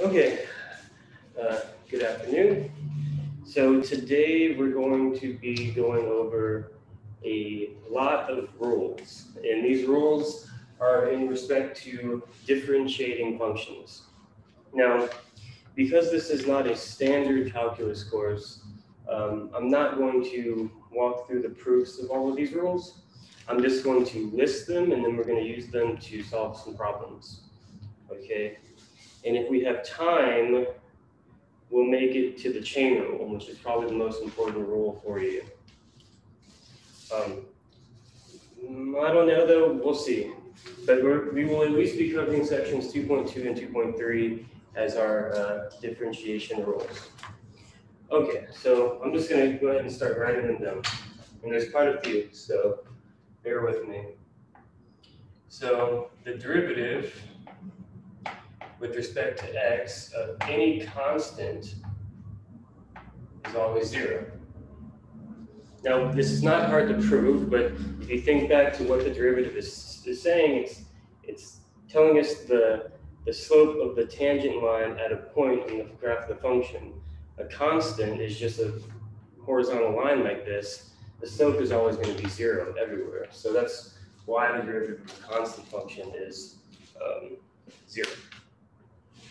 Okay, uh, good afternoon. So today we're going to be going over a lot of rules. And these rules are in respect to differentiating functions. Now, because this is not a standard calculus course, um, I'm not going to walk through the proofs of all of these rules. I'm just going to list them and then we're going to use them to solve some problems. Okay, and if we have time, we'll make it to the chain rule, which is probably the most important rule for you. Um, I don't know though, we'll see. But we will at least be covering sections 2.2 and 2.3 as our uh, differentiation rules. Okay, so I'm just going to go ahead and start writing them down. And there's quite a few, so bear with me. So the derivative with respect to x of any constant is always zero. Now, this is not hard to prove, but if you think back to what the derivative is, is saying, it's, it's telling us the, the slope of the tangent line at a point in the graph of the function. A constant is just a horizontal line like this. The slope is always going to be zero everywhere. So that's why the derivative of a constant function is um, zero.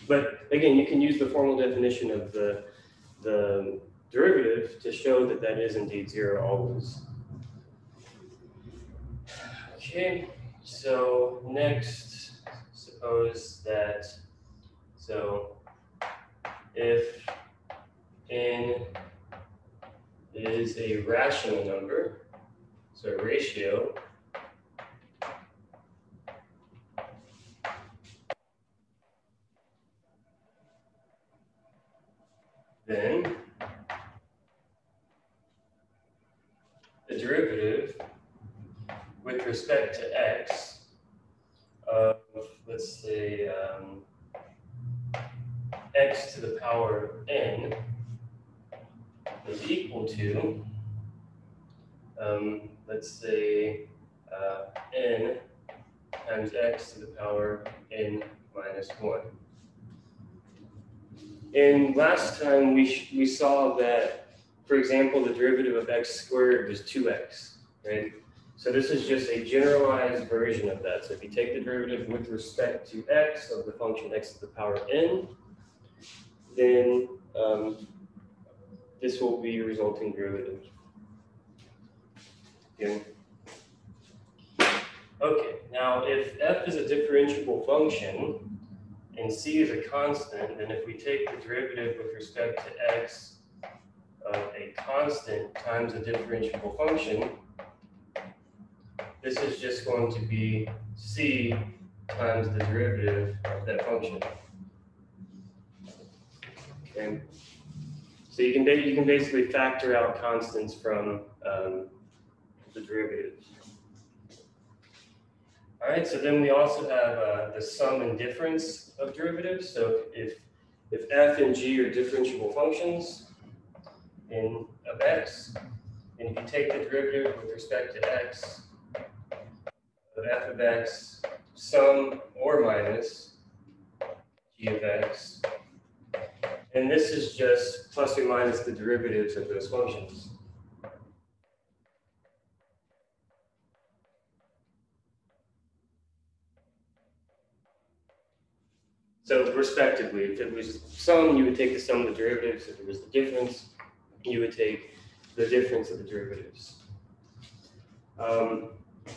But again, you can use the formal definition of the, the derivative to show that that is indeed zero always. Okay, so next, suppose that, so if n is a rational number, so a ratio, then the derivative with respect to x of, let's say, um, x to the power n is equal to, um, let's say, uh, n times x to the power n minus 1. And last time we, we saw that, for example, the derivative of x squared was 2x, right? So this is just a generalized version of that. So if you take the derivative with respect to x of the function x to the power n, then um, this will be a resulting derivative. Okay. okay, now if f is a differentiable function, and c is a constant, then if we take the derivative with respect to x of a constant times a differentiable function, this is just going to be c times the derivative of that function. Okay. So you can you can basically factor out constants from um, the derivatives. All right, so then we also have uh, the sum and difference of derivatives. So if, if f and g are differentiable functions in of x, and if you take the derivative with respect to x of f of x, sum or minus g of x, and this is just plus or minus the derivatives of those functions. So respectively, if it was sum, you would take the sum of the derivatives. If it was the difference, you would take the difference of the derivatives. Um,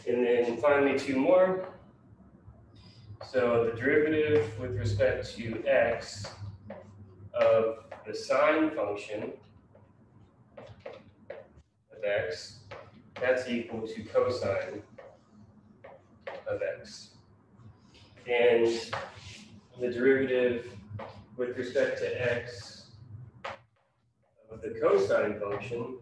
and then finally, two more. So the derivative with respect to x of the sine function of x, that's equal to cosine of x. And the derivative with respect to x of the cosine function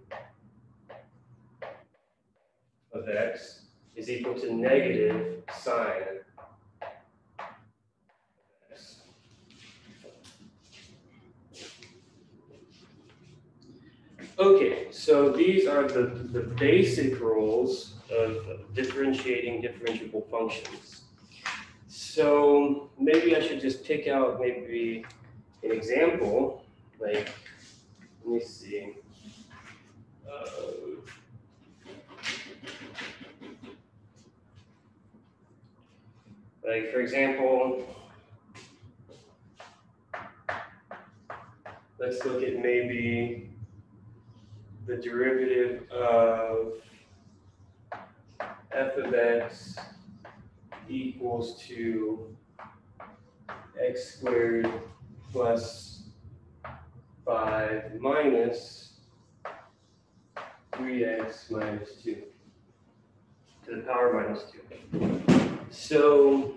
of x is equal to negative sine x. Okay, so these are the, the basic rules of differentiating differentiable functions. So maybe I should just pick out maybe an example, like, let me see. Uh, Like, for example, let's look at maybe the derivative of f of x equals to x squared plus 5 minus 3x minus 2 to the power minus 2. So,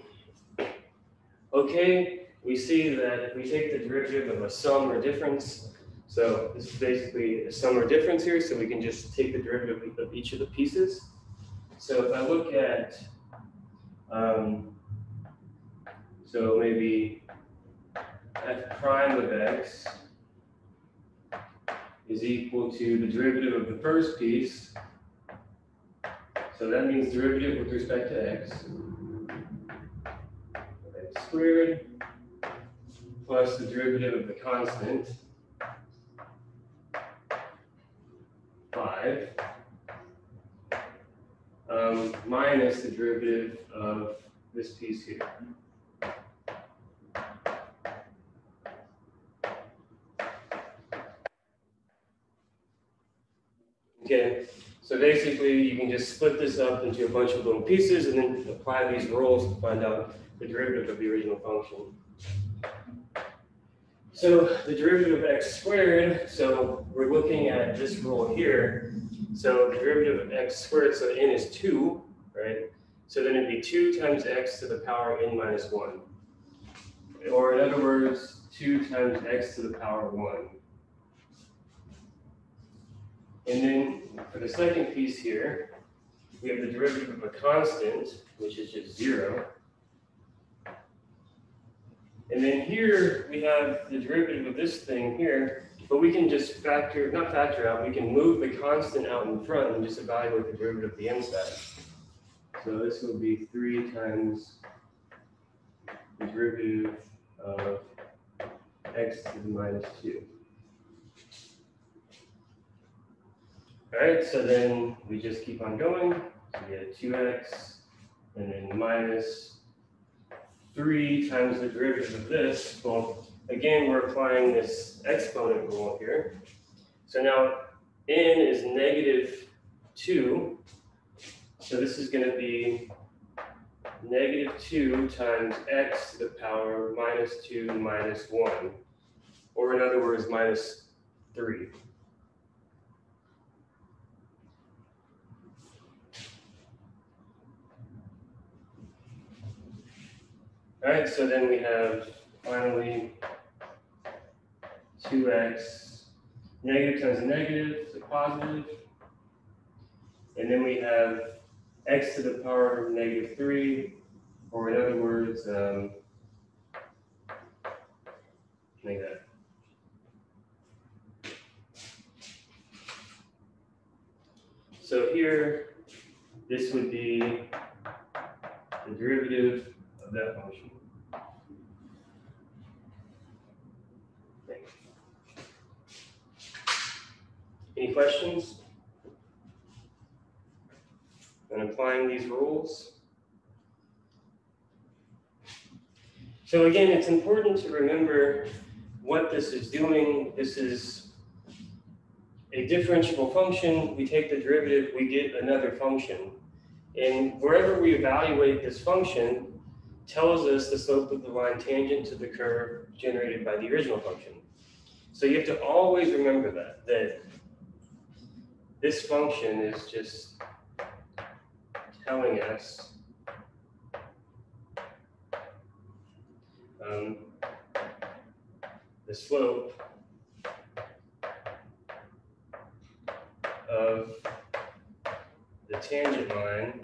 okay, we see that we take the derivative of a sum or difference, so this is basically a sum or difference here, so we can just take the derivative of each of the pieces. So if I look at, um, so maybe f prime of x is equal to the derivative of the first piece. So that means derivative with respect to x. x squared plus the derivative of the constant. 5 um, minus the derivative of this piece here. Okay, basically you can just split this up into a bunch of little pieces and then apply these rules to find out the derivative of the original function. So the derivative of x squared, so we're looking at this rule here. So the derivative of x squared, so n is 2, right? So then it'd be 2 times x to the power n minus 1. Or in other words, 2 times x to the power 1. And then for the second piece here, we have the derivative of a constant, which is just 0. And then here we have the derivative of this thing here, but we can just factor, not factor out, we can move the constant out in front and just evaluate the derivative of the inside. So this will be 3 times the derivative of x to the minus 2. All right, so then we just keep on going. So we have 2x and then minus 3 times the derivative of this. Well, again, we're applying this exponent rule here. So now n is negative 2. So this is going to be negative 2 times x to the power minus 2 minus 1. Or in other words, minus 3. All right, so then we have finally 2x, negative times a negative, so positive. And then we have x to the power of negative 3, or in other words, um, like that. So here, this would be the derivative of that function. Any questions? On applying these rules? So again, it's important to remember what this is doing. This is a differentiable function. We take the derivative, we get another function. And wherever we evaluate this function, tells us the slope of the line tangent to the curve generated by the original function. So you have to always remember that, that this function is just telling us um, the slope of the tangent line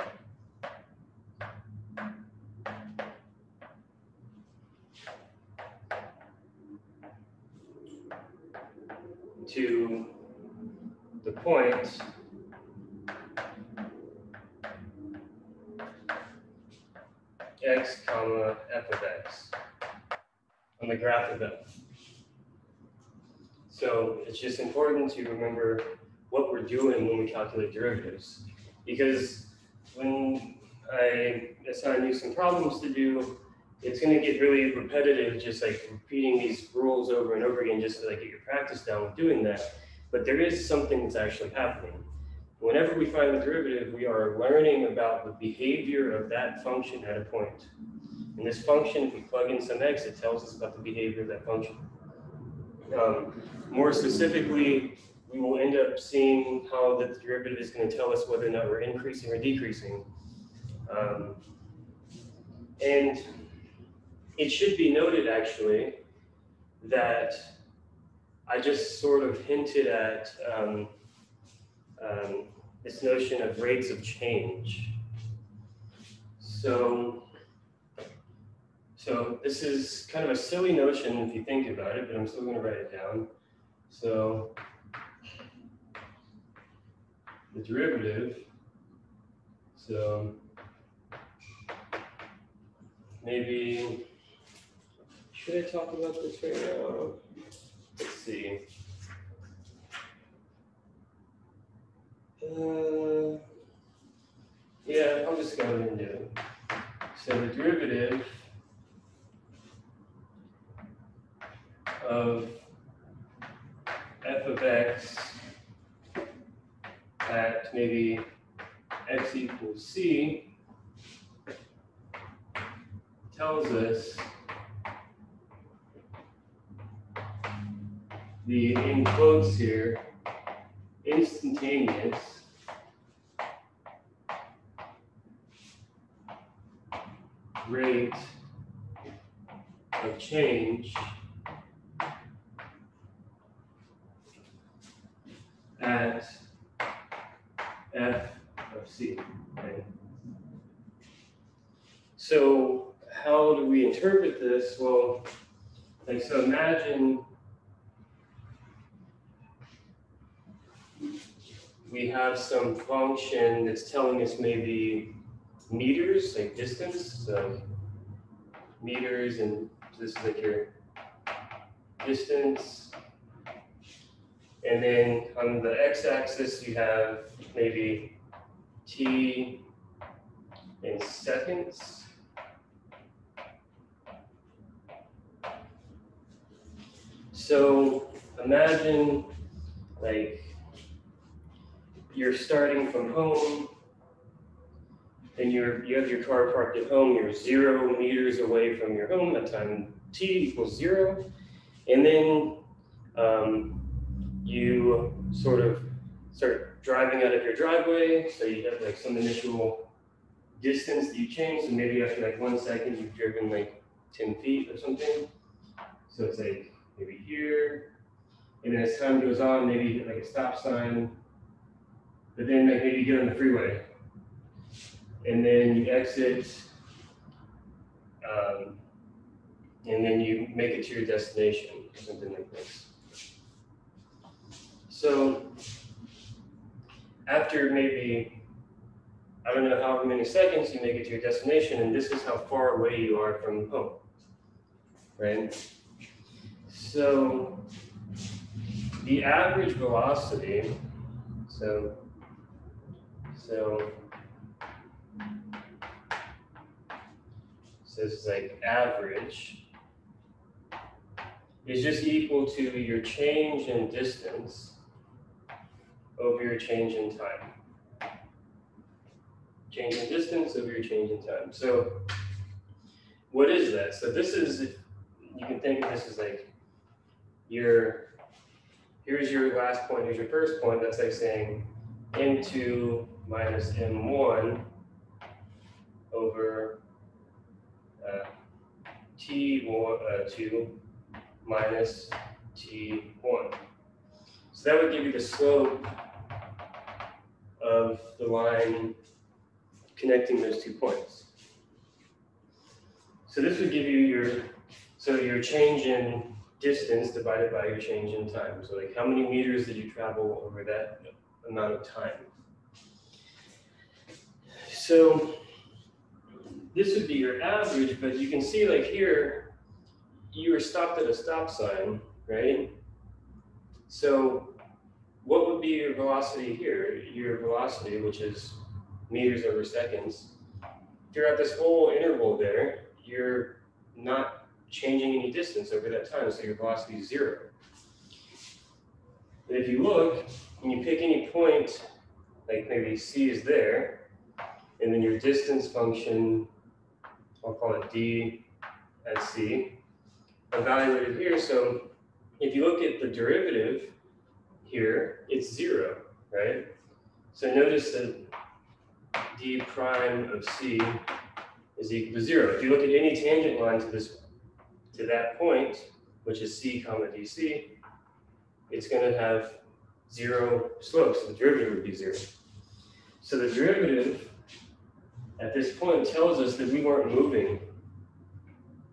to the point x comma f of x on the graph of f. So it's just important to remember what we're doing when we calculate derivatives. Because when I assign you some problems to do, it's going to get really repetitive, just like repeating these rules over and over again, just to like get your practice down with doing that. But there is something that's actually happening. Whenever we find the derivative, we are learning about the behavior of that function at a point. And this function, if we plug in some x, it tells us about the behavior of that function. Um, more specifically, we will end up seeing how the derivative is going to tell us whether or not we're increasing or decreasing. Um, and it should be noted actually that I just sort of hinted at um, um, this notion of rates of change. So, so this is kind of a silly notion if you think about it, but I'm still going to write it down. So the derivative, so maybe, should I talk about this right now? Let's see. Uh, yeah, I'm just going to do it. So the derivative of f of x at maybe x equals c tells us the in quotes here instantaneous rate of change at f of c. Right? So how do we interpret this? Well, like so imagine we have some function that's telling us maybe meters, like distance, so meters, and this is like your distance. And then on the x-axis, you have maybe t in seconds. So imagine like you're starting from home and you're you have your car parked at home, you're zero meters away from your home at time t equals zero, and then um, you sort of start driving out of your driveway, so you have like some initial distance that you change, so maybe after like one second you've driven like 10 feet or something. So it's like maybe here, and then as time goes on, maybe like a stop sign, but then maybe you get on the freeway, and then you exit, um, and then you make it to your destination, or something like this. So after maybe, I don't know how many seconds you make it to your destination, and this is how far away you are from home, right? So the average velocity, so so, so this is like average is just equal to your change in distance over your change in time. Change in distance over your change in time. So what is that? So this is, you can think of this as like your, here's your last point, here's your first point. That's like saying m2 minus m1 over uh, t2 uh, minus t1. So that would give you the slope of the line connecting those two points. So this would give you your, so your change in distance divided by your change in time. So like how many meters did you travel over that amount of time? So this would be your average, but you can see like here, you were stopped at a stop sign, right? So what would be your velocity here? Your velocity, which is meters over seconds. Throughout this whole interval there, you're not changing any distance over that time, so your velocity is zero. But if you look, and you pick any point, like maybe C is there, and then your distance function, I'll call it D at C, evaluated here. So if you look at the derivative here, it's zero, right? So notice that d prime of c is equal to zero. If you look at any tangent line to this to that point, which is c comma dc, it's going to have zero slope, so the derivative would be zero. So the derivative at this point tells us that we weren't moving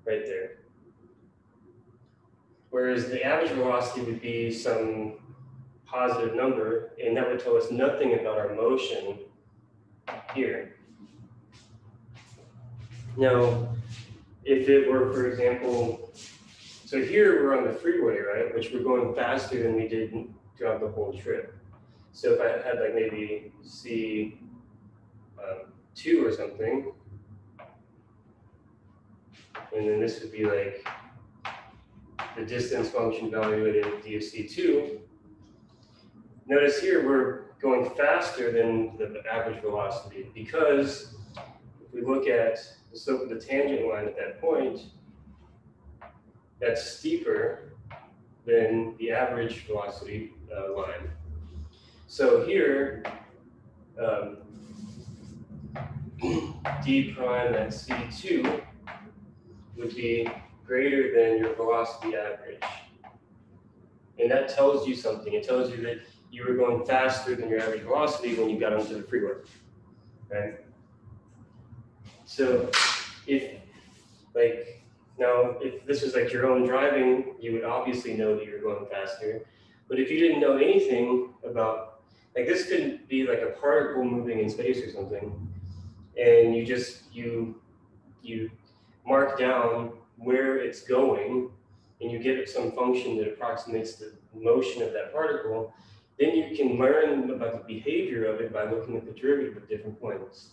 right there. Whereas the average velocity would be some positive number, and that would tell us nothing about our motion here. Now, if it were, for example, so here we're on the freeway, right, which we're going faster than we did throughout the whole trip. So if I had like maybe C um, two or something, and then this would be like the distance function evaluated d of C2. Notice here we're going faster than the average velocity because if we look at the slope of the tangent line at that point, that's steeper than the average velocity uh, line. So here, um, d prime at c2 would be greater than your velocity average. And that tells you something. It tells you that you were going faster than your average velocity when you got onto the freeway, right? So if, like, now, if this was like your own driving, you would obviously know that you're going faster. But if you didn't know anything about, like this could be like a particle moving in space or something, and you just, you, you mark down where it's going, and you give it some function that approximates the motion of that particle, then you can learn about the behavior of it by looking at the derivative at different points.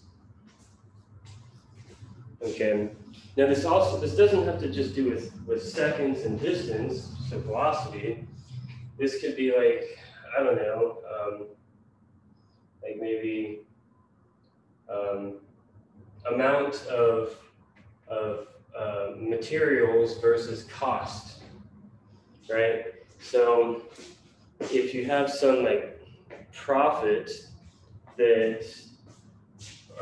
Okay, now this also, this doesn't have to just do with, with seconds and distance, so velocity. This could be like, I don't know, um, like maybe um, amount of, of uh, materials versus cost, right? So if you have some like profit that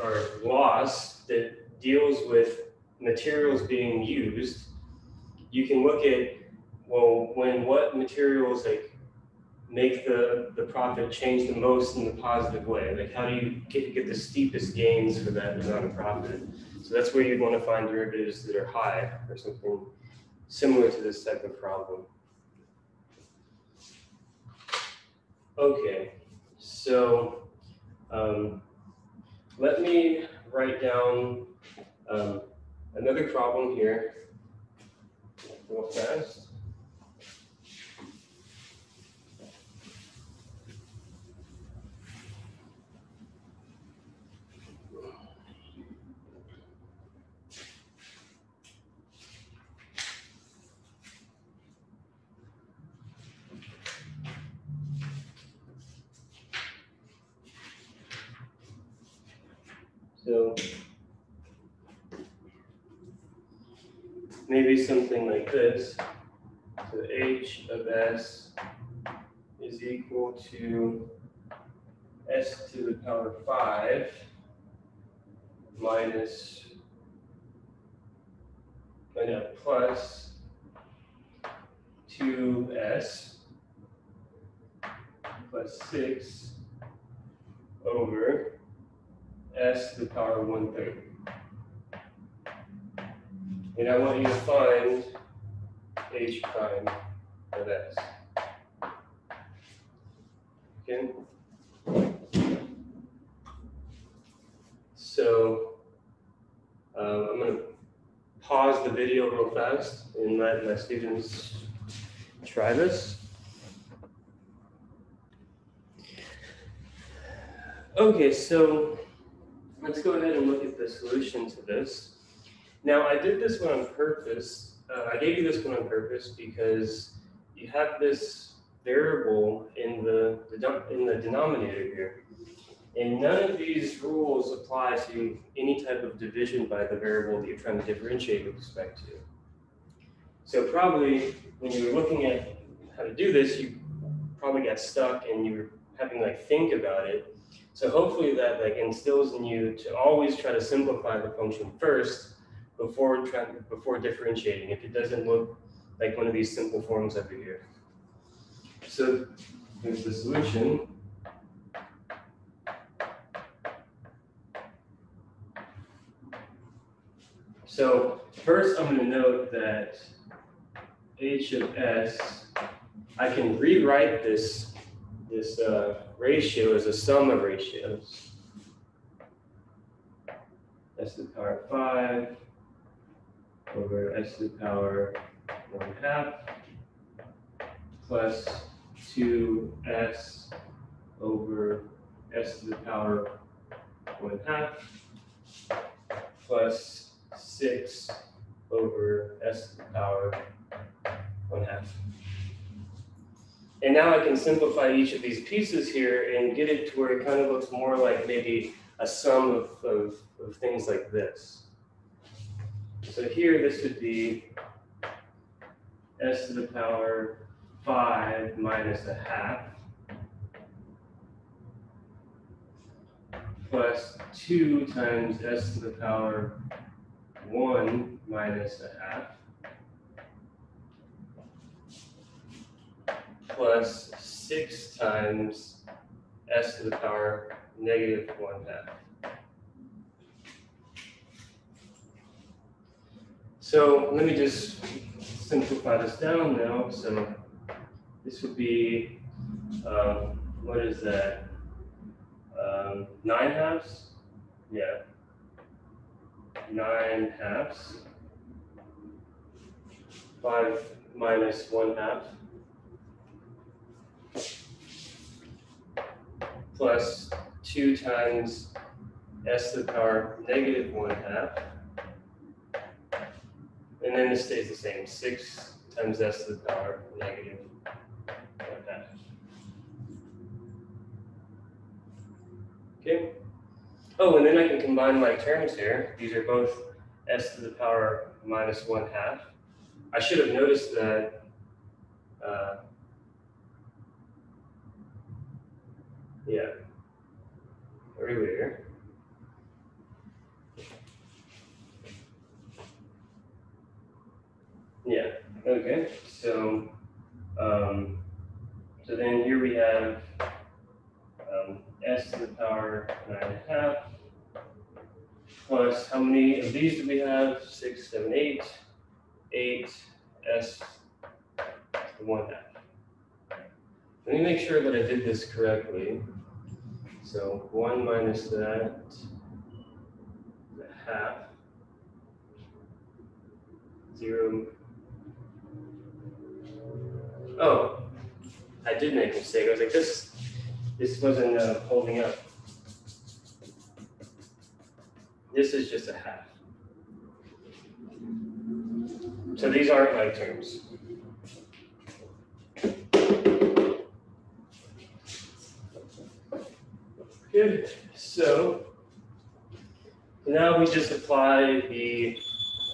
or loss that deals with materials being used, you can look at well when what materials like make the the profit change the most in the positive way. Like how do you get, get the steepest gains for that amount of profit? So that's where you'd want to find derivatives that are high or something similar to this type of problem. Okay, so um, let me write down um, another problem here real fast. So maybe something like this. So h of s is equal to s to the power 5 minus, know, plus 2s plus 6 one third. And I want you to find h prime of x. Okay? So uh, I'm going to pause the video real fast and let my students try this. Okay, so let's go ahead and look at the solution to this. Now, I did this one on purpose. Uh, I gave you this one on purpose because you have this variable in the, in the denominator here. And none of these rules apply to any type of division by the variable that you're trying to differentiate with respect to. So probably when you were looking at how to do this, you probably got stuck and you were having like think about it. So hopefully that like instills in you to always try to simplify the function first before trying before differentiating if it doesn't look like one of these simple forms over here. So here's the solution. So first I'm going to note that h of s, I can rewrite this, this uh, ratio is a sum of ratios. s to the power 5 over s to the power 1 half plus 2s over s to the power 1 half plus 6 over s to the power 1 half. And now I can simplify each of these pieces here and get it to where it kind of looks more like maybe a sum of, of, of things like this. So here this would be s to the power 5 minus a half plus 2 times s to the power 1 minus a half plus 6 times s to the power negative 1 half. So let me just simplify this down now. So this would be, um, what is that? Um, 9 halves? Yeah nine halves. Five minus one half. Plus two times s to the power negative one half. And then this stays the same, six times s to the power negative one half. Okay. Oh, and then I can combine my terms here. These are both s to the power minus 1 half. I should have noticed that uh, yeah, earlier. Yeah, okay, so, um, so then here we have um, s to the power 9 and a half plus how many of these do we have? Six, seven, eight, eight, s to the 1 half. Let me make sure that I did this correctly. So 1 minus that, the half, 0. Oh, I did make a mistake. I was like, this this wasn't uh, holding up. This is just a half. So these aren't like terms. So now we just apply the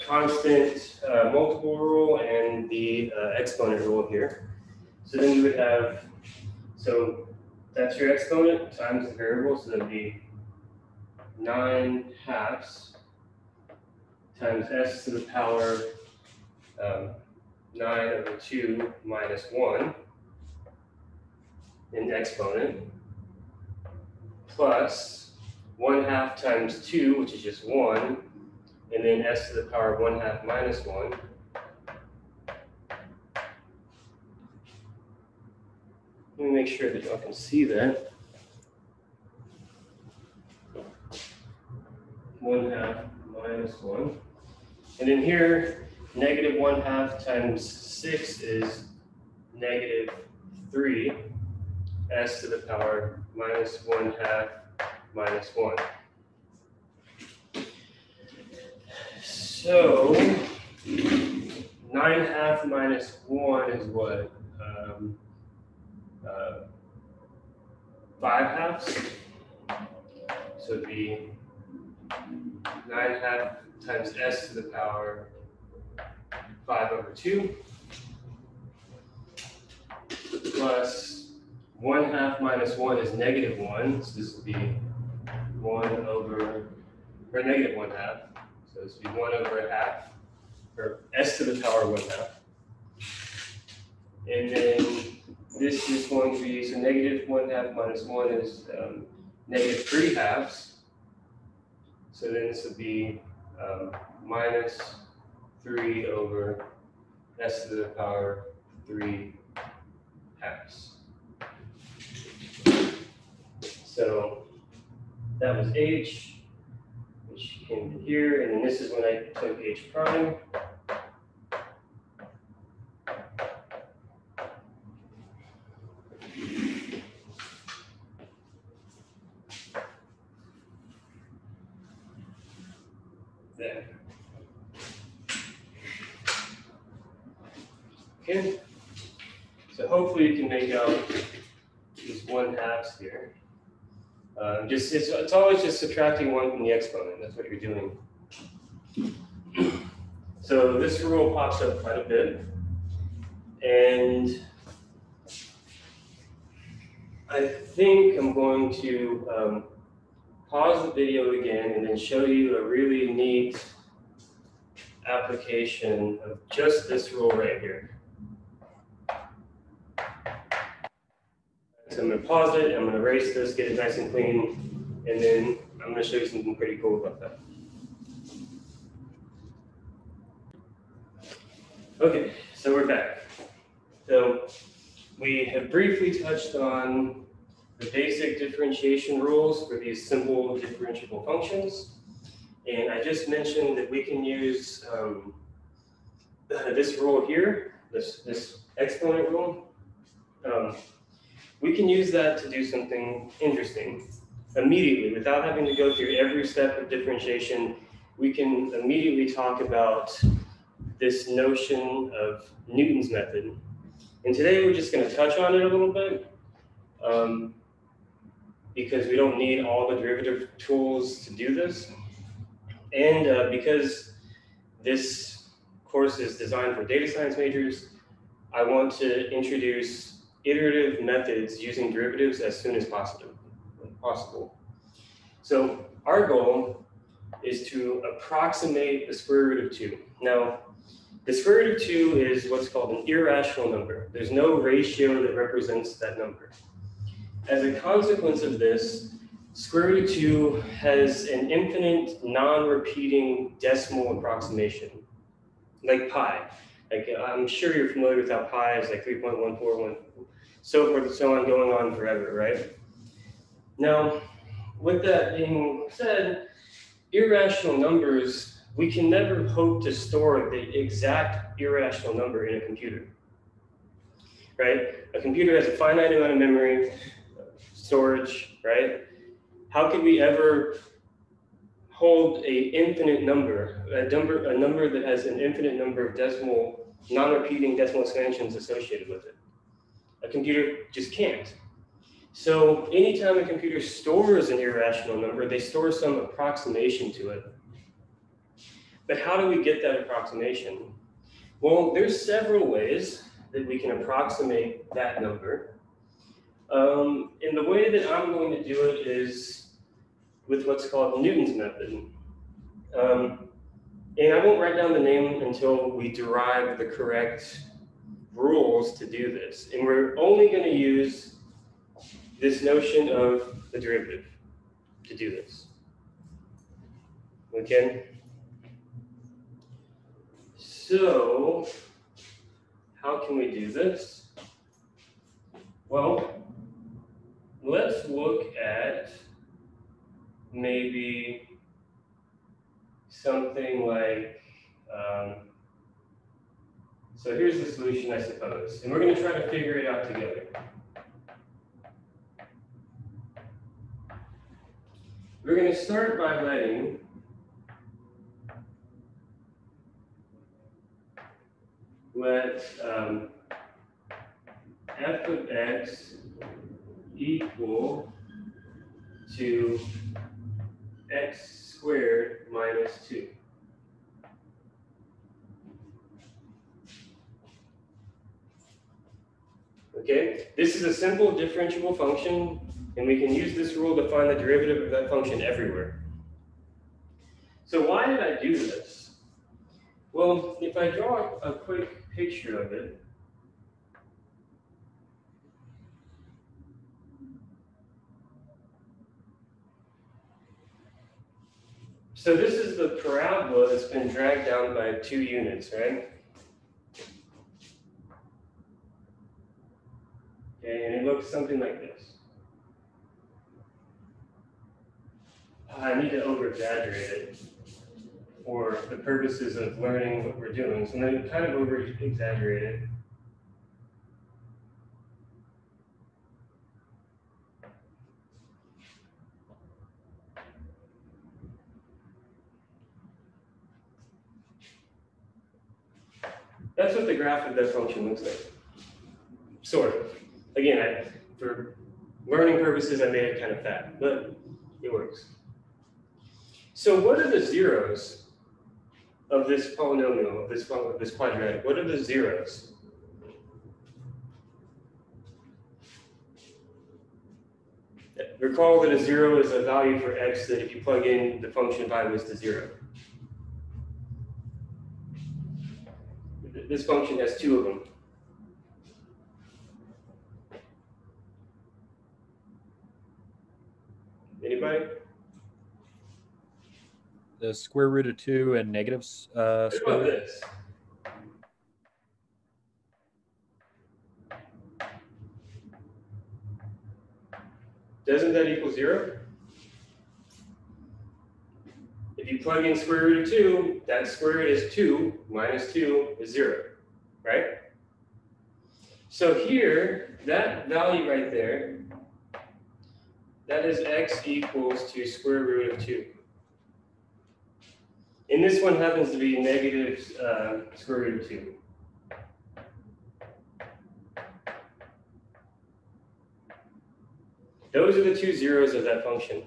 constant uh, multiple rule and the uh, exponent rule here. So then you would have, so that's your exponent times the variable, so that'd be nine halves times s to the power um, nine over two minus one in exponent plus one half times two, which is just one, and then s to the power of one half minus one Let me make sure that y'all can see that. One half minus one. And in here, negative one half times six is negative three s to the power minus one half minus one. So nine half minus one is what? Um, uh, five halves. So it'd be nine half times s to the power five over two plus one half minus one is negative one, so this will be one over, or negative one half. So this will be one over half, or s to the power one half. And then this is going to be, so negative one half minus one is um, negative three halves. So then this would be um, minus three over s to the power three halves. So that was h, which came to here, and then this is when I took h prime. There. Okay. So hopefully you can make out these one halves here. Um, just it's, it's always just subtracting one from the exponent. That's what you're doing. So this rule pops up quite a bit, and I think I'm going to um, pause the video again and then show you a really neat application of just this rule right here. So I'm gonna pause it, I'm gonna erase this, get it nice and clean, and then I'm gonna show you something pretty cool about that. Okay, so we're back. So we have briefly touched on the basic differentiation rules for these simple differentiable functions. And I just mentioned that we can use um, this rule here, this, this exponent rule. Um, we can use that to do something interesting immediately without having to go through every step of differentiation. We can immediately talk about this notion of Newton's method. And today we're just going to touch on it a little bit um, because we don't need all the derivative tools to do this. And uh, because this course is designed for data science majors, I want to introduce iterative methods using derivatives as soon as possible. possible. So our goal is to approximate the square root of 2. Now, the square root of 2 is what's called an irrational number. There's no ratio that represents that number. As a consequence of this, square root of 2 has an infinite non-repeating decimal approximation, like pi. Like I'm sure you're familiar with how pi is like 3.141 so forth and so on, going on forever, right? Now, with that being said, irrational numbers, we can never hope to store the exact irrational number in a computer, right? A computer has a finite amount of memory, storage, right? How could we ever hold a infinite number, a number, a number that has an infinite number of decimal, non-repeating decimal expansions associated with it? A computer just can't. So anytime a computer stores an irrational number, they store some approximation to it. But how do we get that approximation? Well, there's several ways that we can approximate that number. Um, and the way that I'm going to do it is with what's called Newton's method. Um, and I won't write down the name until we derive the correct rules to do this. And we're only going to use this notion of the derivative to do this. Okay? So, how can we do this? Well, let's look at maybe something like um, so here's the solution, I suppose. And we're going to try to figure it out together. we're going to start by letting let um, f of x equal to x squared minus 2. Okay, this is a simple differentiable function, and we can use this rule to find the derivative of that function everywhere. So why did I do this? Well, if I draw a quick picture of it, So this is the parabola that's been dragged down by two units, right? And it looks something like this. I need to over exaggerate it for the purposes of learning what we're doing. So then kind of over exaggerate it. That's what the graph of that function looks like. Sort of. Again, I, for learning purposes, I made it kind of fat, but it works. So what are the zeros of this polynomial, of this, of this quadratic? What are the zeros? Recall that a zero is a value for x that if you plug in, the function values to zero. This function has two of them. Anybody? The square root of two and negatives. Uh, What square about this? Doesn't that equal zero? If you plug in square root of two, that square root is two minus two is zero, right? So here, that value right there, that is x equals to square root of two. And this one happens to be negative uh, square root of two. Those are the two zeros of that function.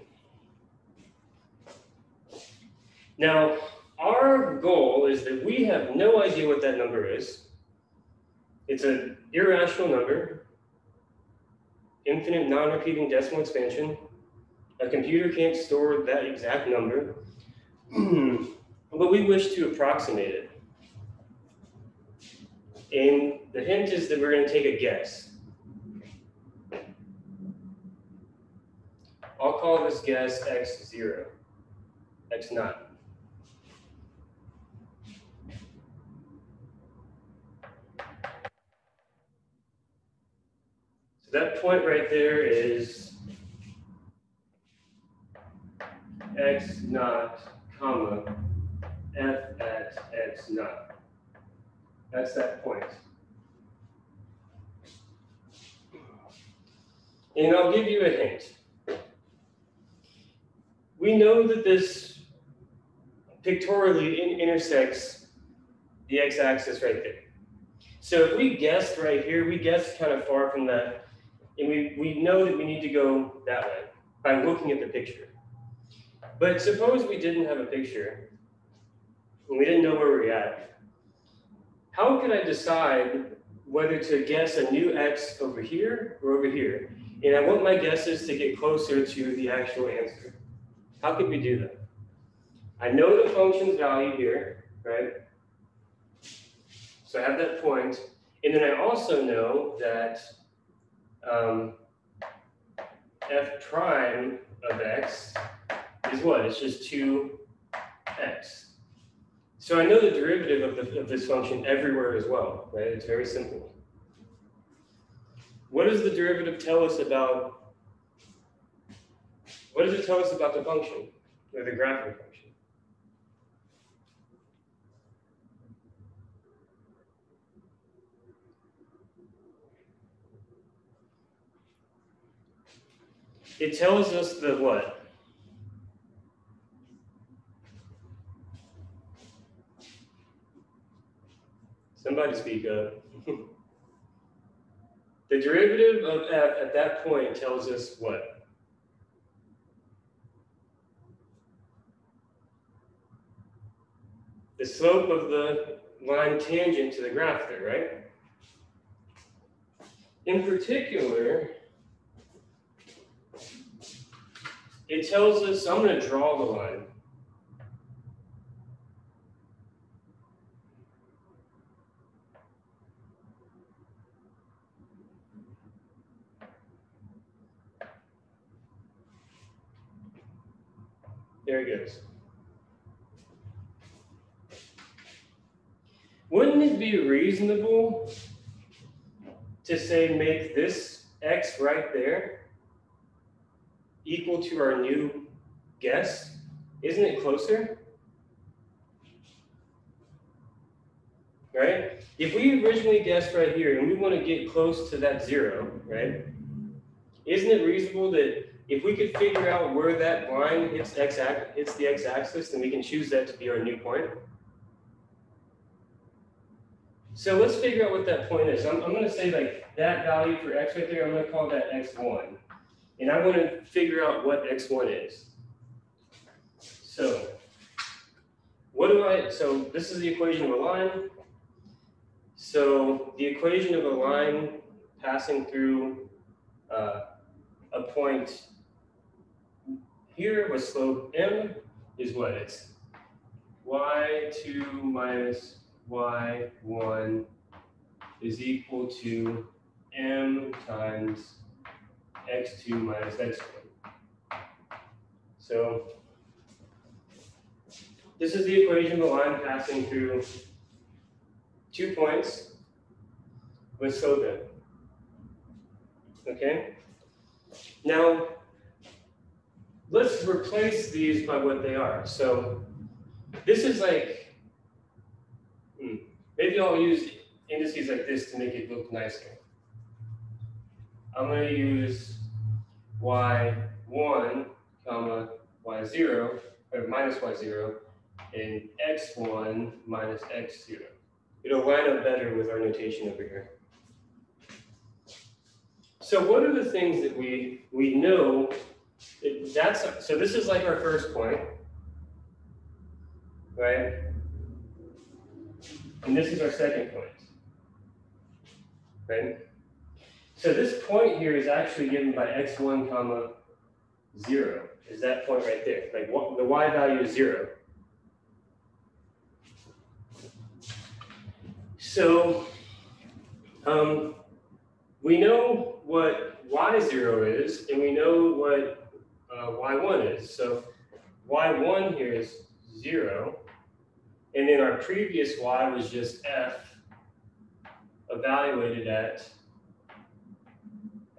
Now, our goal is that we have no idea what that number is. It's an irrational number, infinite non-repeating decimal expansion. A computer can't store that exact number, but we wish to approximate it. And the hint is that we're going to take a guess. I'll call this guess x0, x naught. So that point right there is x naught, comma, f at x naught. That's that point. And I'll give you a hint. We know that this pictorially in- intersects the x-axis right there. So if we guessed right here, we guessed kind of far from that, and we, we know that we need to go that way by looking at the picture. But suppose we didn't have a picture, and we didn't know where we're at. How could I decide whether to guess a new x over here or over here? And I want my guesses to get closer to the actual answer. How could we do that? I know the function's value here, right? So I have that point, and then I also know that um, f prime of x is what? It's just 2x. So I know the derivative of, the, of this function everywhere as well, right? It's very simple. What does the derivative tell us about, what does it tell us about the function, or the graph of the function? It tells us the what? Somebody speak up. the derivative of f at that point tells us what? The slope of the line tangent to the graph there, right? In particular, it tells us, I'm going to draw the line. There it goes. Wouldn't it be reasonable to say make this x right there equal to our new guess? Isn't it closer? Right? If we originally guessed right here and we want to get close to that zero, right? Isn't it reasonable that if we could figure out where that line hits x hits the x-axis, then we can choose that to be our new point? So let's figure out what that point is. I'm, I'm going to say like that value for x right there, I'm going to call that x1. And I want to figure out what x1 is. So what do I, so this is the equation of a line. So the equation of a line passing through uh, a point here with slope m is what? It's y2 minus y1 is equal to m times x2 minus x1. So this is the equation of a line passing through two points with m. Okay? Now, let's replace these by what they are. So this is like hmm, Maybe I'll use indices like this to make it look nicer. I'm going to use y1, comma, y0, or minus y0, and x1 minus x0. It'll line up better with our notation over here. So what are the things that we, we know that that's, so this is like our first point, right? And this is our second point. Right? So this point here is actually given by x1 comma 0 is that point right there. Like what, the y value is 0. So um, we know what y0 is, and we know what uh, y1 is. So y1 here is 0, and then our previous y was just f evaluated at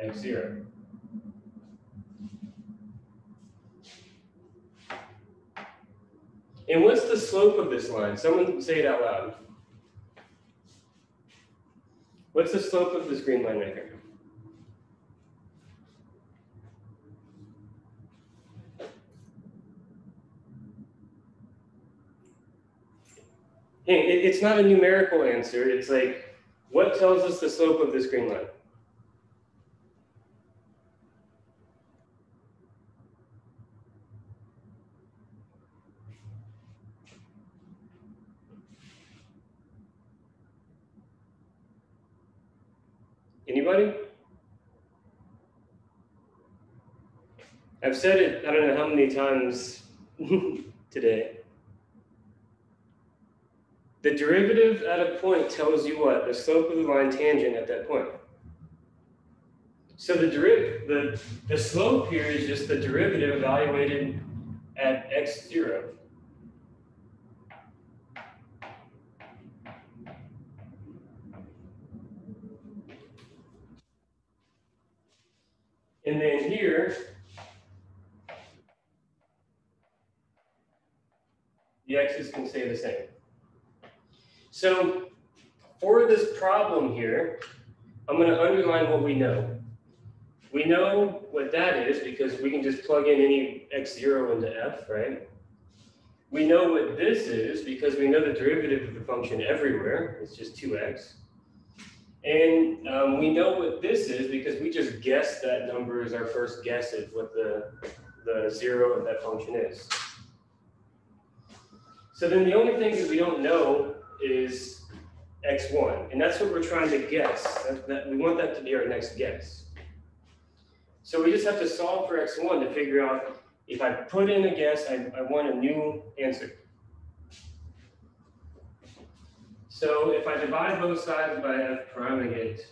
x0. And what's the slope of this line? Someone say it out loud. What's the slope of this green line right here? Hey, it's not a numerical answer. It's like, what tells us the slope of this green line? Anybody? I've said it, I don't know how many times today. The derivative at a point tells you what? The slope of the line tangent at that point. So the derivative, the, the slope here is just the derivative evaluated at x0. And then here, the x's can the same. So for this problem here, I'm going to underline what we know. We know what that is because we can just plug in any x0 into f, right? We know what this is because we know the derivative of the function everywhere, it's just two x. And um, we know what this is because we just guessed that number is our first guess at what the, the zero of that function is. So then the only thing that we don't know is x1, and that's what we're trying to guess. That, that, we want that to be our next guess. So we just have to solve for x1 to figure out if I put in a guess, I, I want a new answer. So if I divide both sides by f prime, I get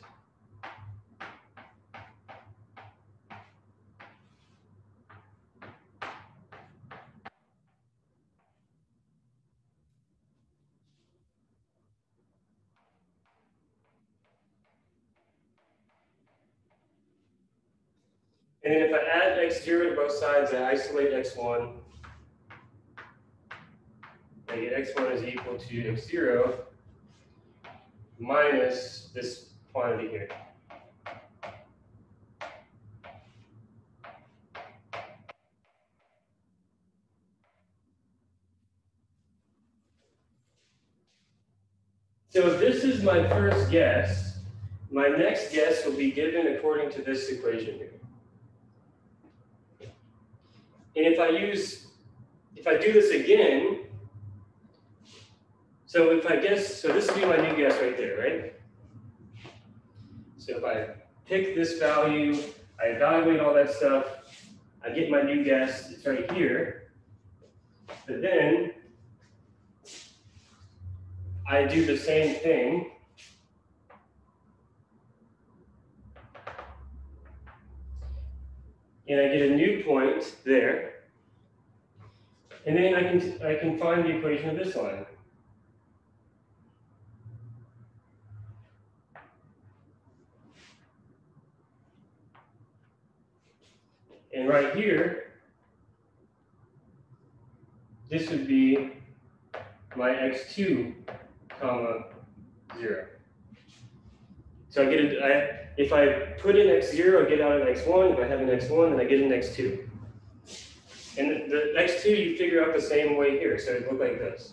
And then if I add x0 to both sides, I isolate x1. I get x1 is equal to x0 minus this quantity here. So this is my first guess, my next guess will be given according to this equation here. And if I use, if I do this again, so if I guess, so this would be my new guess right there, right? So if I pick this value, I evaluate all that stuff, I get my new guess, it's right here. But then I do the same thing. And I get a new point there. And then I can, I can find the equation of this line. And right here, this would be my x2 comma 0. So I get it, I, if I put in x0, I get out an x1. If I have an x1, then I get an x2. And the, the x2 you figure out the same way here. So it would look like this.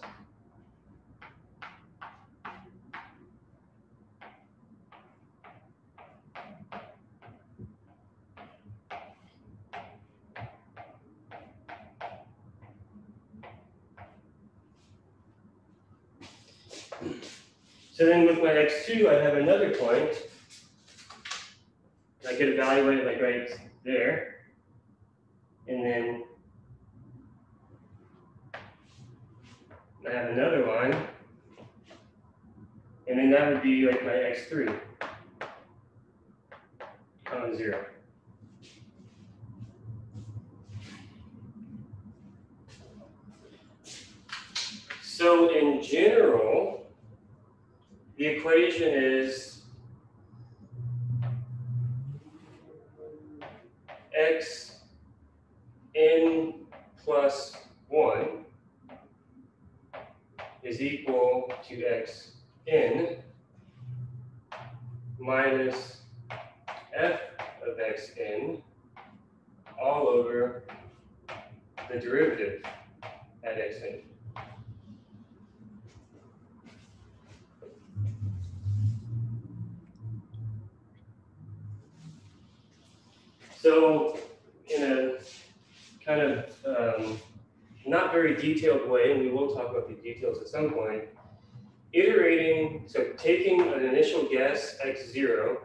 So then with my x2, I have another point. I could evaluate it like right there. And then I have another line. And then that would be like my x3 comma 0. So in general, the equation is x n plus 1 is equal to x n minus f of x n all over the derivative at x n. So in a kind of um, not very detailed way, and we will talk about the details at some point, iterating, so taking an initial guess, x0,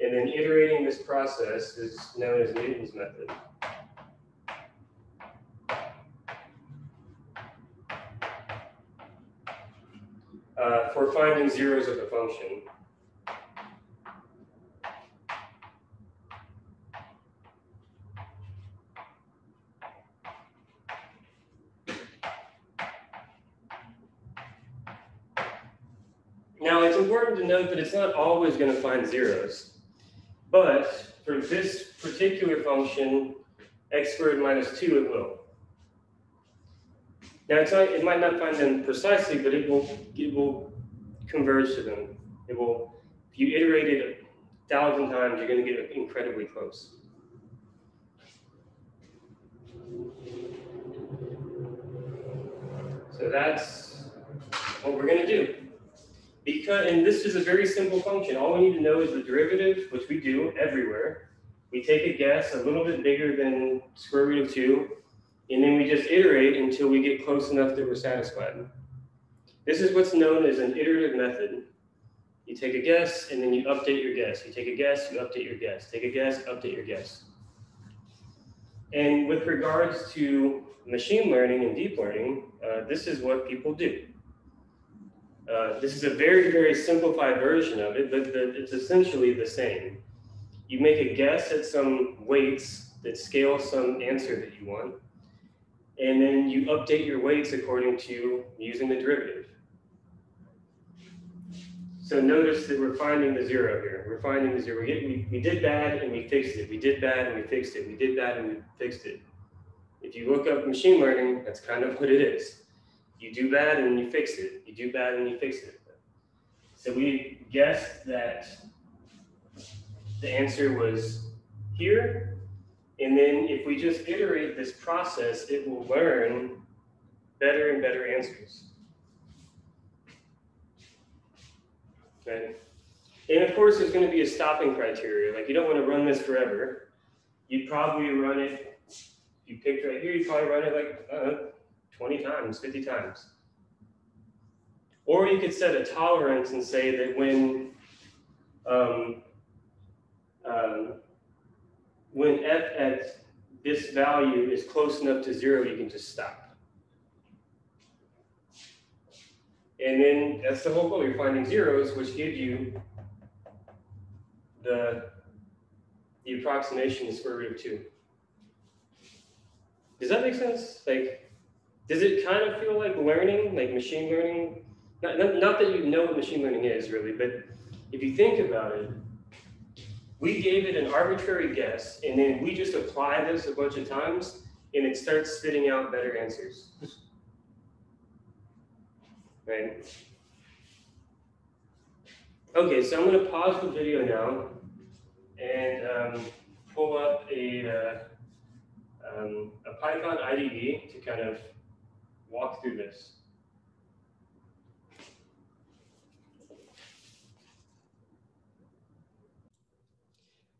and then iterating this process is known as Newton's method. Uh, for finding zeros of a function. Now, it's important to note that it's not always going to find zeros. But for this particular function, x squared minus 2, it will. Now, not, it might not find them precisely, but it will, it will converge to them. It will, if you iterate it a thousand times, you're going to get incredibly close. So that's what we're gonna do. Because, and this is a very simple function. All we need to know is the derivative, which we do everywhere. We take a guess a little bit bigger than square root of two, and then we just iterate until we get close enough that we're satisfied. This is what's known as an iterative method. You take a guess and then you update your guess. You take a guess, you update your guess. Take a guess, update your guess. And with regards to machine learning and deep learning, uh, this is what people do. Uh, this is a very, very simplified version of it, but the, it's essentially the same. You make a guess at some weights that scale some answer that you want, and then you update your weights according to using the derivative. So notice that we're finding the zero here. We're finding the zero. We, get, we, we did bad and we fixed it. We did bad and we fixed it. We did bad and we fixed it. If you look up machine learning, that's kind of what it is. You do bad and you fix it. You do bad and you fix it. So we guessed that the answer was here. And then if we just iterate this process, it will learn better and better answers. Okay. And of course, there's going to be a stopping criteria. Like you don't want to run this forever. You'd probably run it, you picked right here, you'd probably run it like uh, 20 times, 50 times. Or you could set a tolerance and say that when um, um, when f at this value is close enough to zero, you can just stop. And then that's the whole goal. You're finding zeros, which give you the, the approximation to square root of two. Does that make sense? Like, does it kind of feel like learning, like machine learning? Not, not, that you know what machine learning is really, but if you think about it, we gave it an arbitrary guess, and then we just apply this a bunch of times, and it starts spitting out better answers right? Okay, so I'm going to pause the video now and um, pull up a, uh, um, a Python IDE to kind of walk through this.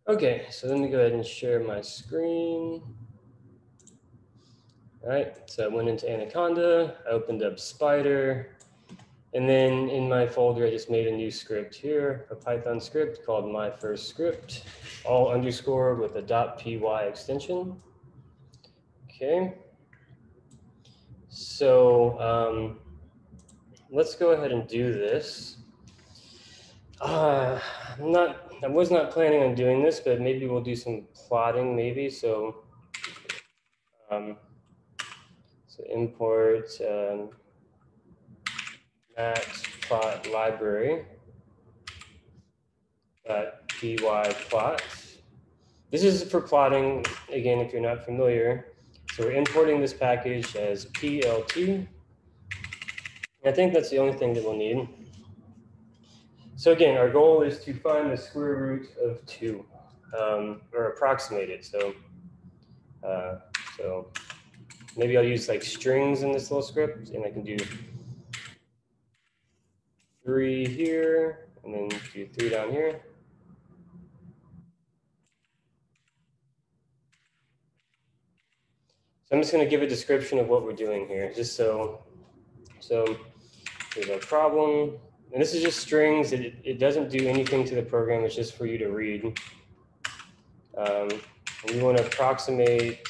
Okay, so let me go ahead and share my screen. All right, so I went into Anaconda, I opened up Spyder, and then in my folder, I just made a new script here, a Python script called my first script, all underscored with a .py extension. Okay. So um, let's go ahead and do this. Uh, I'm not, I was not planning on doing this, but maybe we'll do some plotting maybe. So, um, so import, um, matplot library dot py plot. This is for plotting, again, if you're not familiar. So we're importing this package as plt. I think that's the only thing that we'll need. So again, our goal is to find the square root of two, um, or approximate it. So, uh, so maybe I'll use like strings in this little script, and I can do three here, and then do three down here. So I'm just going to give a description of what we're doing here, just so, so there's a problem, and this is just strings. It, it doesn't do anything to the program. It's just for you to read. Um, we want to approximate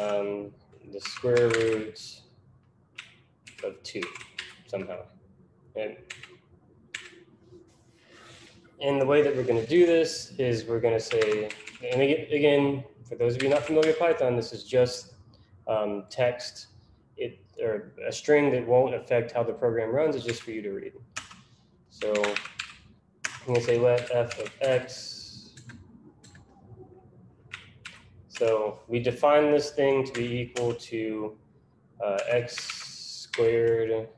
um, the square roots of two somehow. And, and the way that we're going to do this is we're going to say, and again, for those of you not familiar with Python, this is just um, text it or a string that won't affect how the program runs. It's just for you to read. So I'm going to say let f of x. So we define this thing to be equal to uh, x squared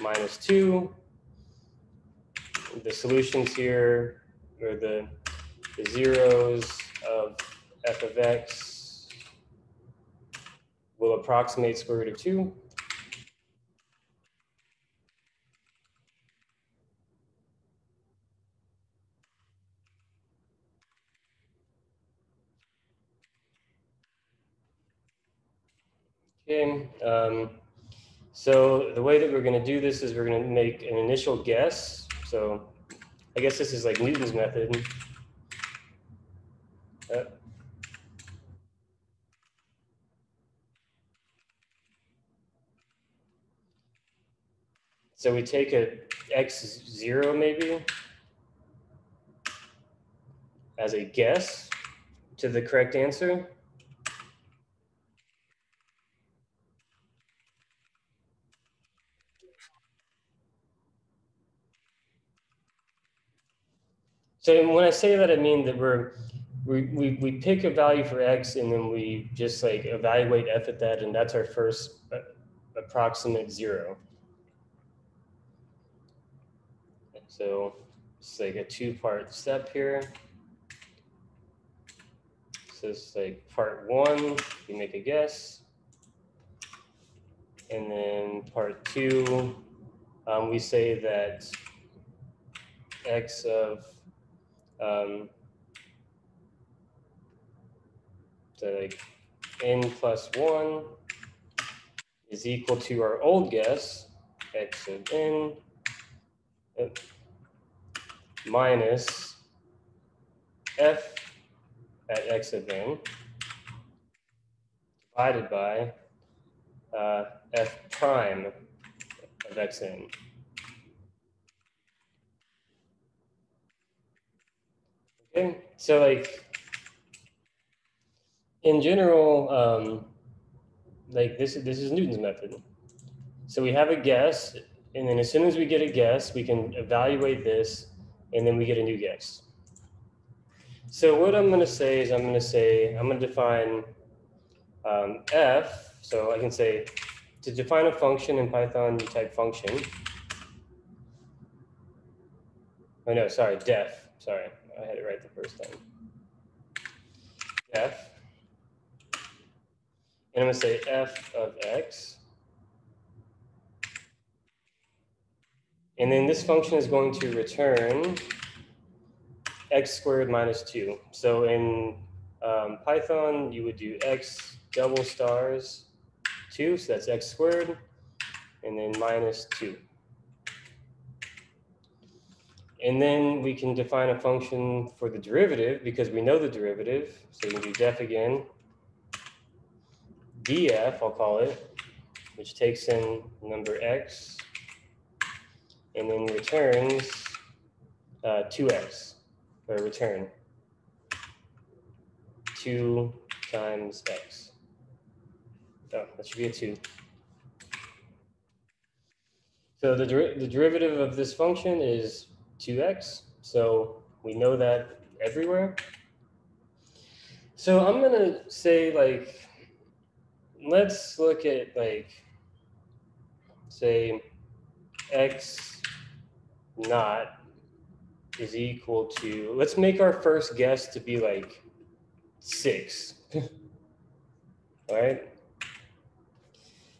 minus 2. The solutions here are the, the zeros of f of x will approximate square root of 2. Okay, um, so the way that we're going to do this is we're going to make an initial guess. So I guess this is like Newton's method. So we take a x0 maybe as a guess to the correct answer. So when I say that, I mean that we're we, we, we pick a value for x and then we just like evaluate f at that and that's our first uh, approximate zero. So it's like a two part step here. So it's like part one, you make a guess. And then part two, um, we say that x of um, so like n plus 1 is equal to our old guess, x of n uh, minus f at x of n divided by uh, f prime of xn. Okay, so like in general, um, like this, is this is Newton's method. So we have a guess, and then as soon as we get a guess, we can evaluate this, and then we get a new guess. So what I'm going to say is I'm going to say, I'm going to define um, f. So I can say, to define a function in Python, you type function. Oh no, sorry, def, sorry. I had it right the first time. F. And I'm going to say f of x. And then this function is going to return x squared minus 2. So in um, Python, you would do x double stars 2, so that's x squared, and then minus 2. And then we can define a function for the derivative because we know the derivative. So we can do def again. df, I'll call it, which takes in number x and then returns uh, 2x, or return 2 times x. Oh, that should be a 2. So the, der the derivative of this function is 2x. So we know that everywhere. So I'm going to say like, let's look at like, say x naught is equal to, let's make our first guess to be like six. All right.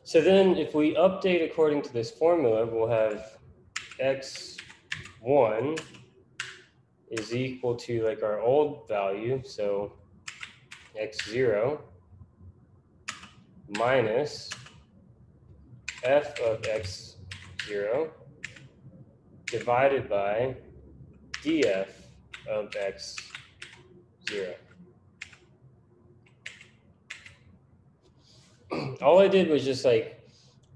So then if we update according to this formula, we'll have x one is equal to like our old value, so x zero minus f of x zero divided by df of x zero. All I did was just like,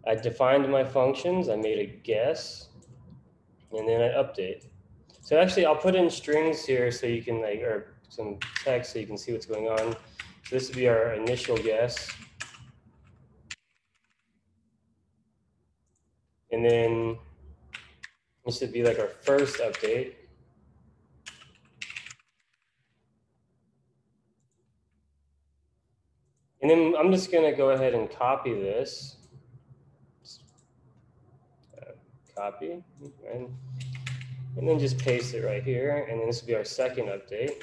I defined my functions, I made a guess, and then I update. So actually I'll put in strings here so you can like, or some text so you can see what's going on. So this would be our initial guess. And then this would be like our first update. And then I'm just gonna go ahead and copy this. Copy, and, and then just paste it right here. And then this will be our second update.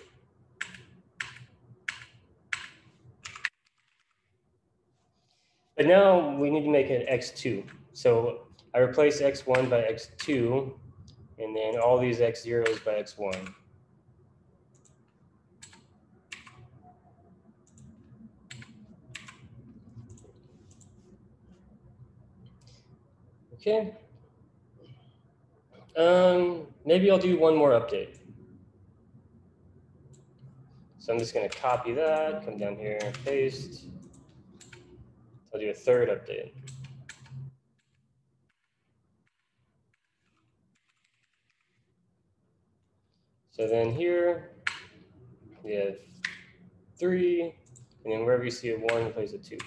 But now we need to make an x2. So I replace x1 by x2, and then all these x zeros by x1. Okay. Um, maybe I'll do one more update. So I'm just going to copy that, come down here, paste. I'll do a third update. So then here we have three, and then wherever you see a one, place a two.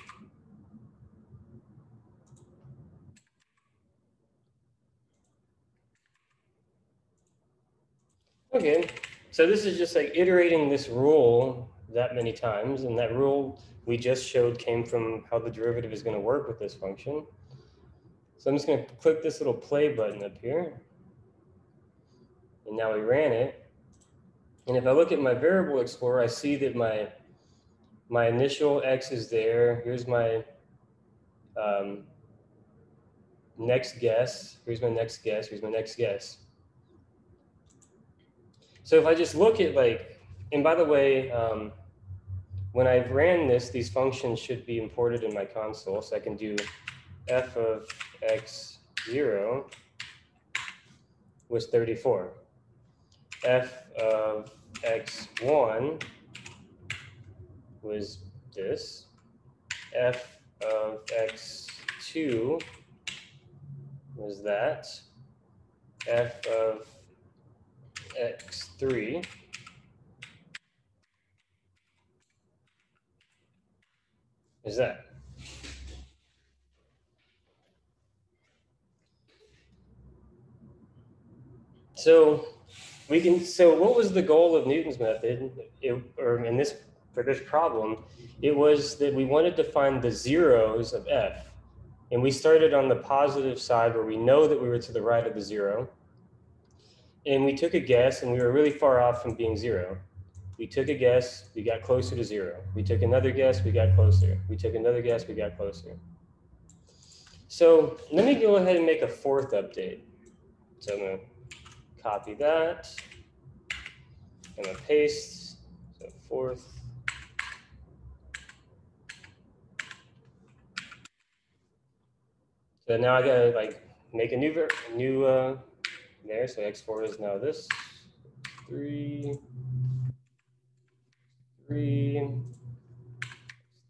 Okay, so this is just like iterating this rule that many times, and that rule we just showed came from how the derivative is going to work with this function. So I'm just going to click this little play button up here. And now we ran it. And if I look at my variable explorer, I see that my my initial x is there. Here's my um, next guess. Here's my next guess. Here's my next guess. So if I just look at like, and by the way, um, when I've ran this, these functions should be imported in my console. So I can do f of x0 was 34. F of x1 was this. f of x2 was that. f of x3 is that. So we can, so what was the goal of Newton's method, it, or in this, for this problem, it was that we wanted to find the zeros of f. And we started on the positive side where we know that we were to the right of the zero and we took a guess and we were really far off from being zero. We took a guess, we got closer to zero. We took another guess, we got closer. We took another guess, we got closer. So let me go ahead and make a fourth update. So I'm gonna copy that. I'm gonna paste, so fourth. So now I gotta like make a new, new uh, there. So x4 is now this, three, three,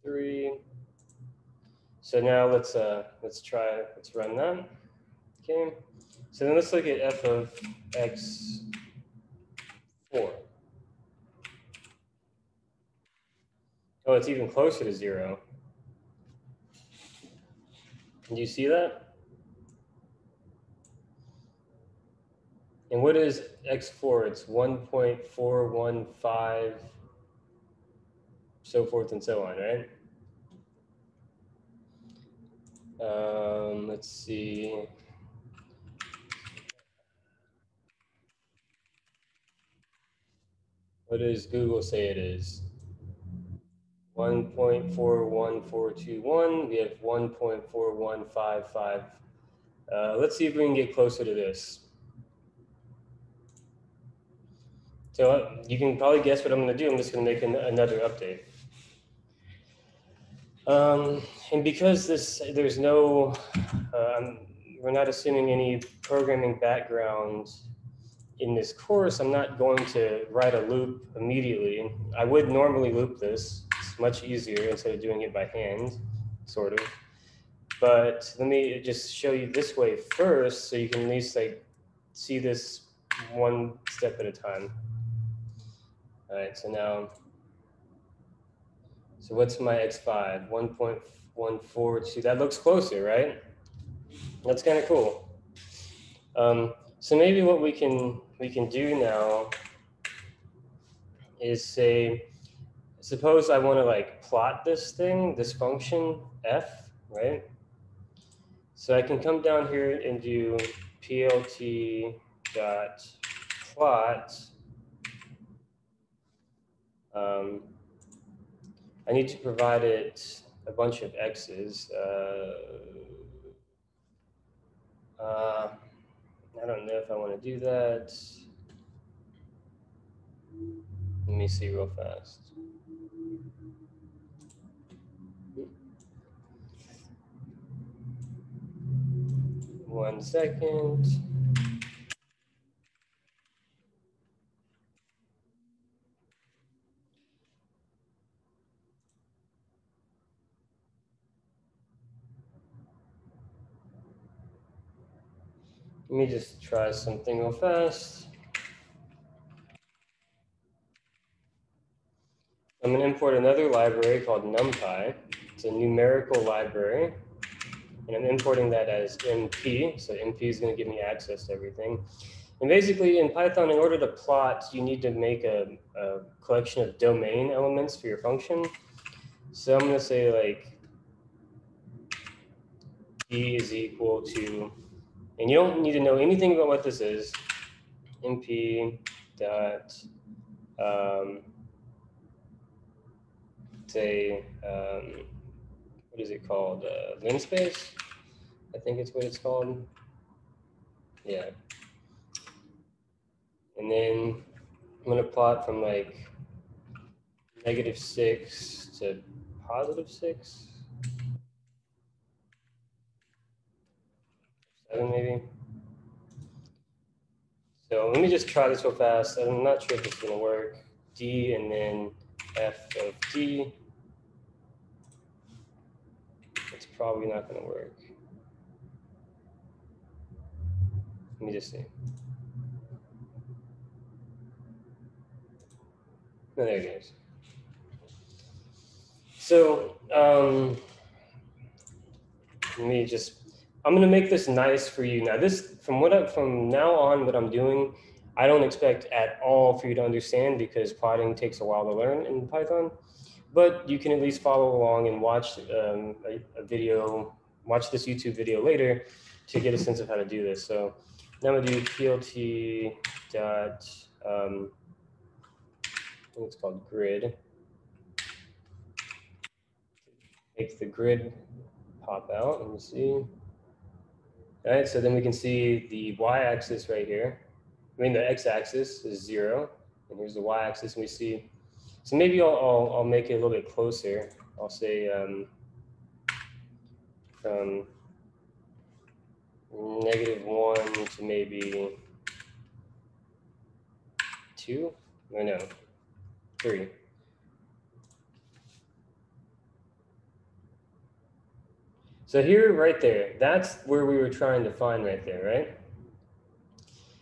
three. So now let's uh, let's try let's run that. Okay. So then let's look at f of x four. Oh, it's even closer to zero. Do you see that? And what is X4? It's 1.415, so forth and so on, right? Um, let's see. What does Google say it is? 1.41421. We have 1.4155. Uh, let's see if we can get closer to this. So uh, you can probably guess what I'm going to do. I'm just going to make an, another update. Um, and because this, there's no, um, we're not assuming any programming background in this course, I'm not going to write a loop immediately. I would normally loop this. It's much easier instead of doing it by hand, sort of. But let me just show you this way first so you can at least like see this one step at a time. All right, so now, so what's my x5? 1.142, that looks closer, right? That's kind of cool. Um, so maybe what we can we can do now is say, suppose I want to like plot this thing, this function f, right? So I can come down here and do plt dot plot um, I need to provide it a bunch of x's. Uh, uh, I don't know if I want to do that. Let me see real fast. One second. Let me just try something real fast. I'm going to import another library called NumPy. It's a numerical library. And I'm importing that as NP. So NP is going to give me access to everything. And basically in Python, in order to plot, you need to make a, a collection of domain elements for your function. So I'm going to say like d is equal to, and you don't need to know anything about what this is, np dot, um, say, um, what is it called? Uh, linspace, I think it's what it's called. Yeah. And then I'm gonna plot from like negative six to positive six. Seven maybe. So let me just try this real fast. I'm not sure if it's gonna work. D and then F of D. It's probably not gonna work. Let me just see. Oh, there it goes. So um, let me just, I'm gonna make this nice for you. Now this, from what I, from now on, what I'm doing, I don't expect at all for you to understand because plotting takes a while to learn in Python, but you can at least follow along and watch um, a, a video, watch this YouTube video later to get a sense of how to do this. So now I'm gonna do plt dot, um, I think it's called grid. Make the grid pop out. Let me see. All right, so then we can see the y-axis right here. I mean, the x-axis is zero, and here's the y-axis, and we see. So maybe I'll, I'll, I'll make it a little bit closer. I'll say um, from negative one to maybe two, or no, three. So here, right there, that's where we were trying to find right there, right?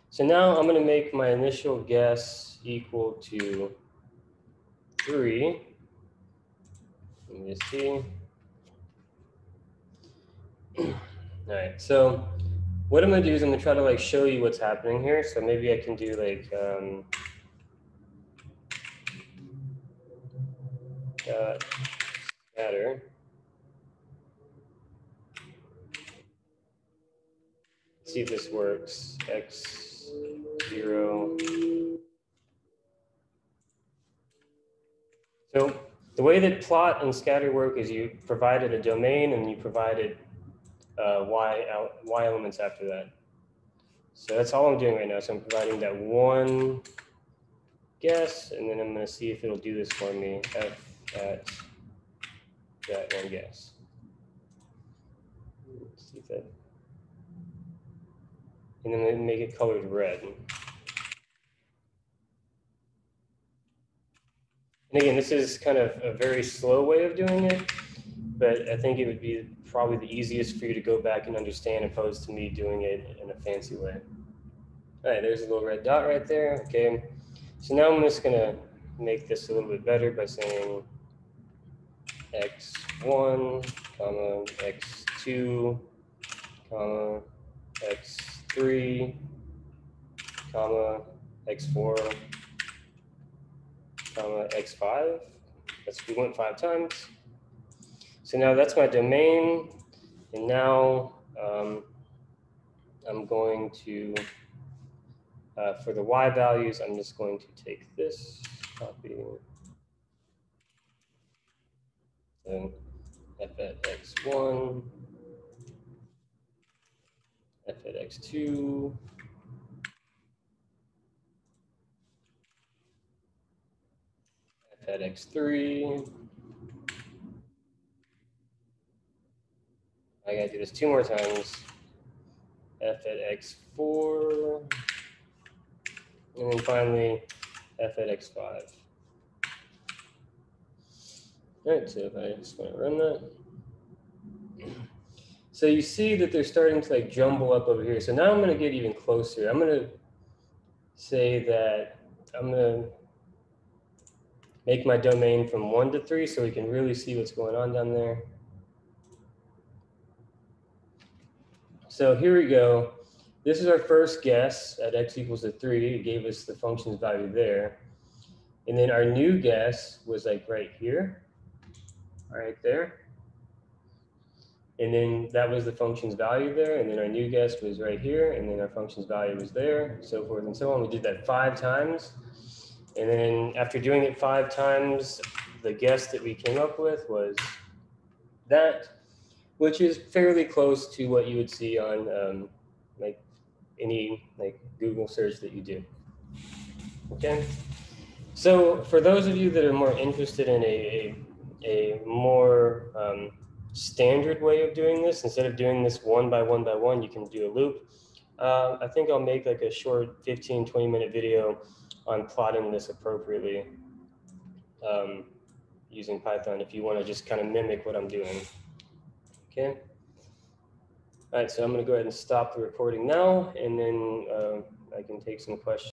So now I'm gonna make my initial guess equal to three. Let me just see. All right, so what I'm gonna do is I'm gonna try to like show you what's happening here. So maybe I can do like, um, dot scatter. See if this works. X zero. So the way that plot and scatter work is you provided a domain and you provided uh, y, y elements after that. So that's all I'm doing right now. So I'm providing that one guess, and then I'm going to see if it'll do this for me. F at that one guess. Let's see if that and then make it colored red. And again, this is kind of a very slow way of doing it, but I think it would be probably the easiest for you to go back and understand opposed to me doing it in a fancy way. All right, there's a little red dot right there. Okay, so now I'm just gonna make this a little bit better by saying x1, comma, x2, comma, x3, comma, x4, comma, x5. That's, we went five times. So now that's my domain. And now um, I'm going to, uh, for the y values, I'm just going to take this, copy, and f at x1, f at x2, f at x3. I gotta do this two more times. f at x4, and then finally f at x5. All right, so if I just want to run that. So you see that they're starting to like jumble up over here. So now I'm going to get even closer. I'm going to say that I'm going to make my domain from one to three so we can really see what's going on down there. So here we go. This is our first guess at x equals to three. It gave us the function's value there. And then our new guess was like right here, right there. And then that was the function's value there. And then our new guess was right here. And then our function's value was there, so forth and so on. We did that five times. And then after doing it five times, the guess that we came up with was that, which is fairly close to what you would see on um, like any like Google search that you do. Okay. So for those of you that are more interested in a, a, a more um, standard way of doing this, instead of doing this one by one by one, you can do a loop. Uh, I think I'll make like a short 15, 20 minute video on plotting this appropriately um, using Python if you want to just kind of mimic what I'm doing. Okay. All right, so I'm going to go ahead and stop the recording now, and then uh, I can take some questions.